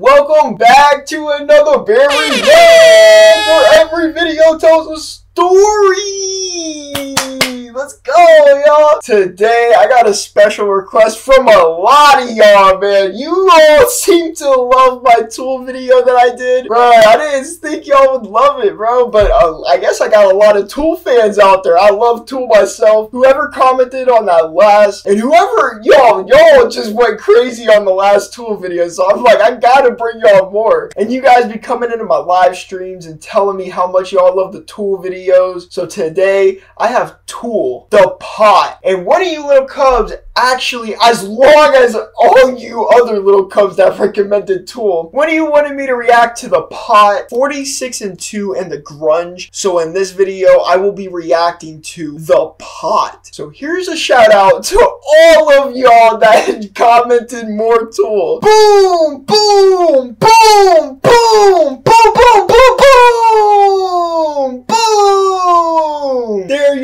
Welcome back to another Barry Man, where every video tells a story. Let's go, y'all. Today, I got a special request from a lot of y'all, man. You all seem to love my tool video that I did. Bro, I didn't think y'all would love it, bro. But uh, I guess I got a lot of tool fans out there. I love tool myself. Whoever commented on that last, and whoever, y'all, y'all just went crazy on the last tool video. So I'm like, I gotta bring y'all more. And you guys be coming into my live streams and telling me how much y'all love the tool videos. So today, I have tool the pot. And one of you little cubs actually, as long as all you other little cubs that recommended Tool, one of you wanted me to react to the pot, 46 and 2, and the grudge. So in this video, I will be reacting to the pot. So here's a shout out to all of y'all that commented more Tool. Boom, Boom, boom, boom, boom, boom, boom, boom, boom, boom. There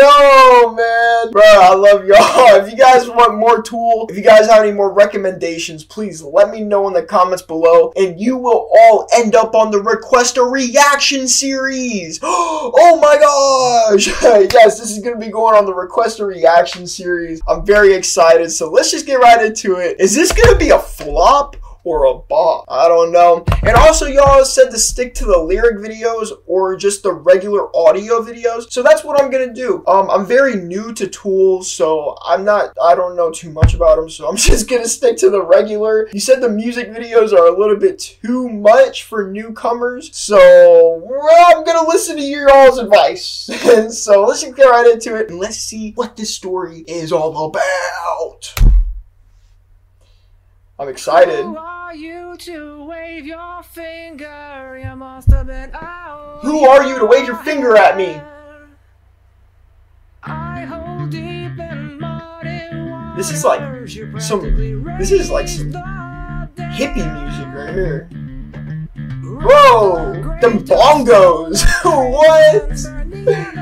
y'all man. Bro, I love y'all. If you guys want more Tool, if you guys have any more recommendations, please let me know in the comments below, and you will all end up on the Request a Reaction series. Oh my gosh. yes, this is going to be going on the Request a Reaction series. I'm very excited, so let's just get right into it. Is this going to be a flop? Or a bomb. I don't know. And also, y'all said to stick to the lyric videos or just the regular audio videos. So that's what I'm gonna do. Um, I'm very new to tools, so I'm not, I don't know too much about them, so I'm just gonna stick to the regular. You said the music videos are a little bit too much for newcomers, so well, I'm gonna listen to your all's advice. and so let's just get right into it and let's see what this story is all about. I'm excited. Who are you to wave your finger? You must have been out. Who are you to wave your finger at me? This is like some. This is like some hippie music right here. Whoa! Them bongos! what?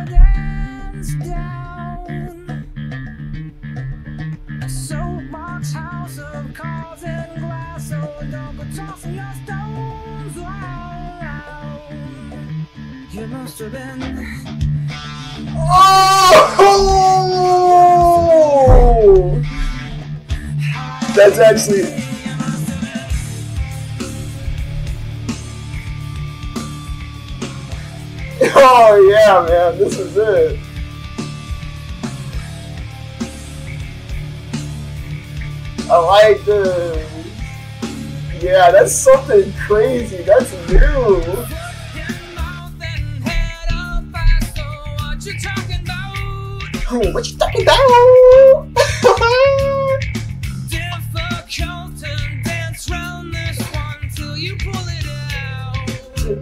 You must have been. Oh! That's actually. Oh yeah, man, this is it. I like this. Yeah, that's something crazy. That's new. what you talking about?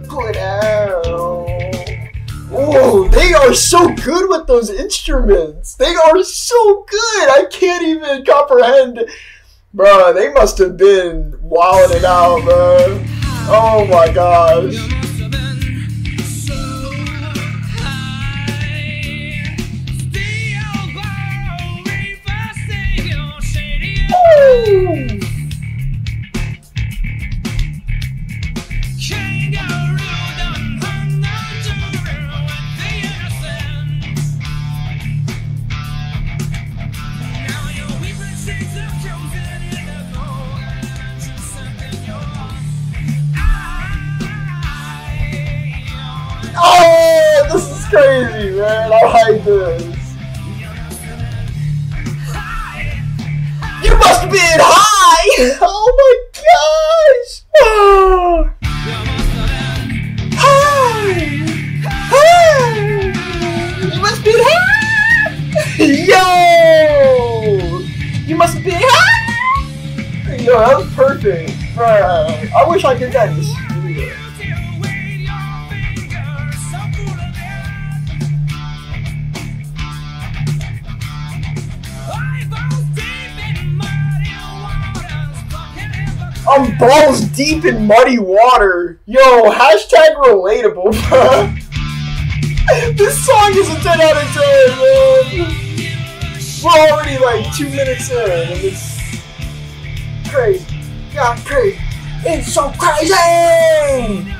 pull it out. Oh, they are so good with those instruments. They are so good. I can't even comprehend. Bro, they must have been wilding out, bro. Oh my gosh. Oh, crazy, man. I like this. You must have been high! Oh my gosh! Oh. Hi! Hi! You must be high! Yo! You must be high! Yo, that was perfect. Bruh, I wish I could get this. Um, I'm balls deep in muddy water. Yo, hashtag relatable, bro. this song is a 10 out of 10, man. We're already like two minutes in, and it's crazy. Yeah, crazy. It's so crazy!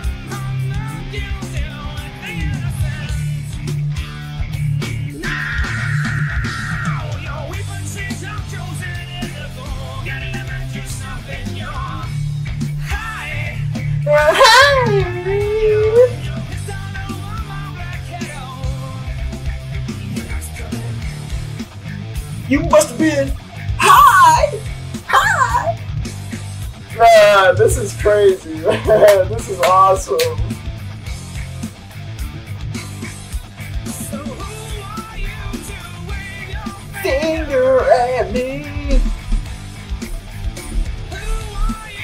You must have been high! High! Man, this is crazy, man. This is awesome. Finger at me.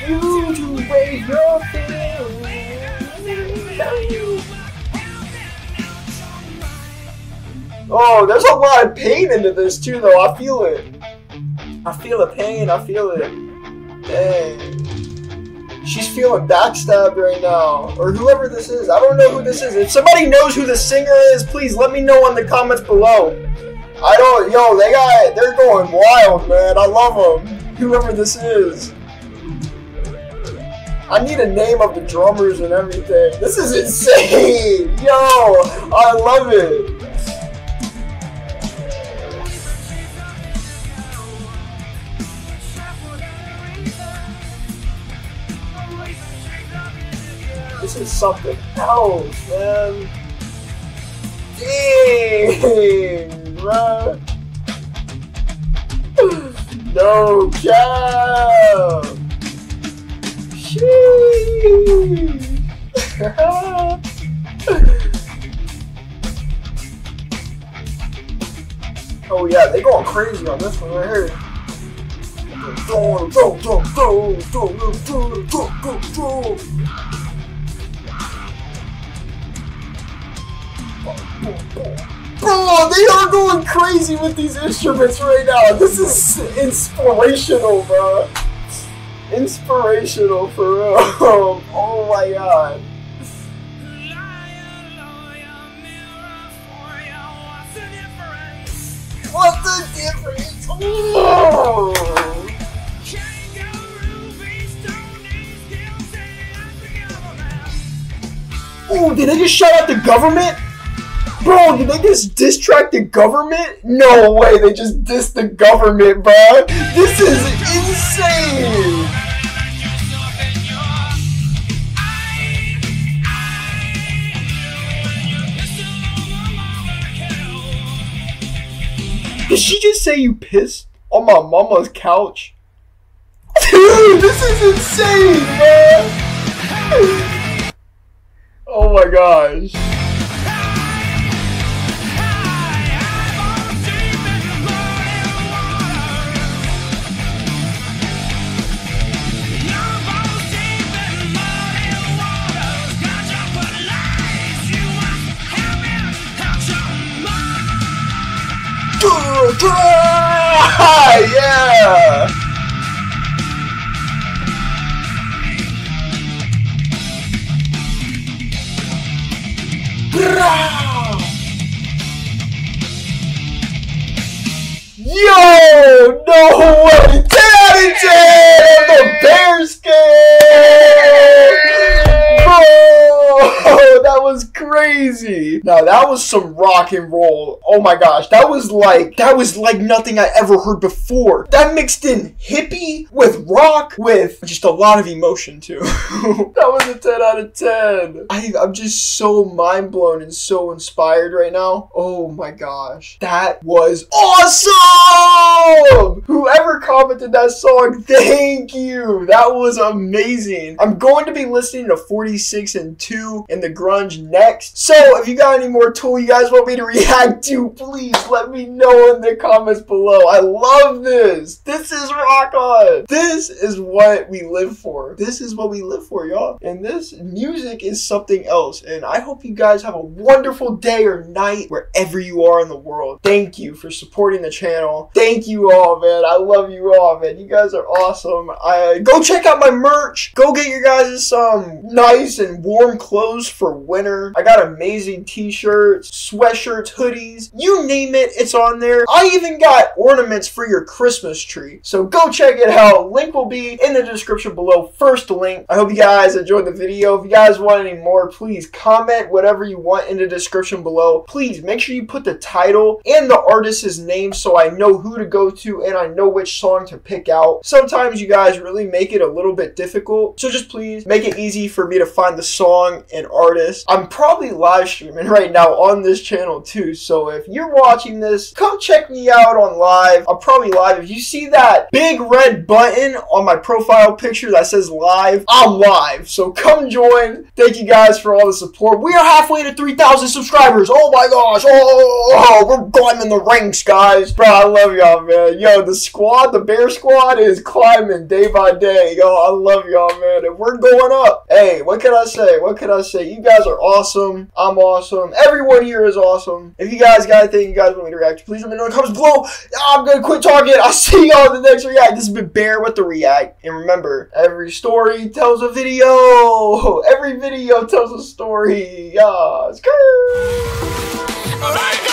You to wave your finger. Oh, there's a lot of pain into this too, though. I feel it. I feel the pain. I feel it. Dang. She's feeling backstabbed right now. Or whoever this is. I don't know who this is. If somebody knows who the singer is, please let me know in the comments below. I don't, yo, they got, they're going wild, man. I love them. Whoever this is. I need a name of the drummers and everything. This is insane. Yo, I love it. This is something else, man. Dang, bro. No cap. oh yeah, they going crazy on this one right here. Bro, they are going crazy with these instruments right now. This is inspirational, bro. Inspirational for real. oh my god. What's the difference? Oh! Oh, did they just shout out the government? Bro, did they just diss track the government? No way, they just dissed the government, bro. This is insane. Did she just say you pissed on my mama's couch? Dude, this is insane, man. Oh my gosh. yeah! Yo! No way! Daddy J! The Bears game! Bro! That was crazy. Now that was some rock and roll. Oh my gosh, that was like that was like nothing I ever heard before. That mixed in hippie with rock with just a lot of emotion too. that was a 10 out of 10. I, I'm just so mind blown and so inspired right now. Oh my gosh, that was awesome! Whoever commented that song, thank you. That was amazing. I'm going to be listening to 46 and 2 in the grudge next. So if you got any more Tool you guys want me to react to, please let me know in the comments below. I love this. This is rock on. This is what we live for. This is what we live for, y'all. And this music is something else. And I hope you guys have a wonderful day or night wherever you are in the world. Thank you for supporting the channel. Thank you all, man. I love you all, man. You guys are awesome. I uh, go check out my merch. Go get your guys some nice and warm clothes for winter. I got amazing t-shirts, sweatshirts, hoodies, you name it, it's on there. I even got ornaments for your Christmas tree. So go check it out. Link will be in the description below. First link. I hope you guys enjoyed the video. If you guys want any more, please comment whatever you want in the description below. Please make sure you put the title and the artist's name so I know who to go to and I know which song to pick out. Sometimes you guys really make it a little bit difficult. So just please make it easy for me to find the song and artist. I'm probably live streaming right now on this channel too. So if you're watching this, come check me out on live. I'm probably live. If you see that big red button on my profile picture that says live, I'm live. So come join. Thank you guys for all the support. We are halfway to 3,000 subscribers. Oh my gosh. Oh, oh, we're climbing the ranks, guys. Bro, I love y'all, man. Yo, the squad, the bear squad is climbing day by day. Yo, I love y'all, man. And we're going up. Hey, what can I say? What can I say? You guys are awesome awesome. I'm awesome. Everyone here is awesome. If you guys got anything you guys want me to react, please let me know in the comments below. I'm gonna quit talking. I'll see y'all in the next react. This has been Bear with the React. And remember, every story tells a video. Every video tells a story. Yeah, it's good.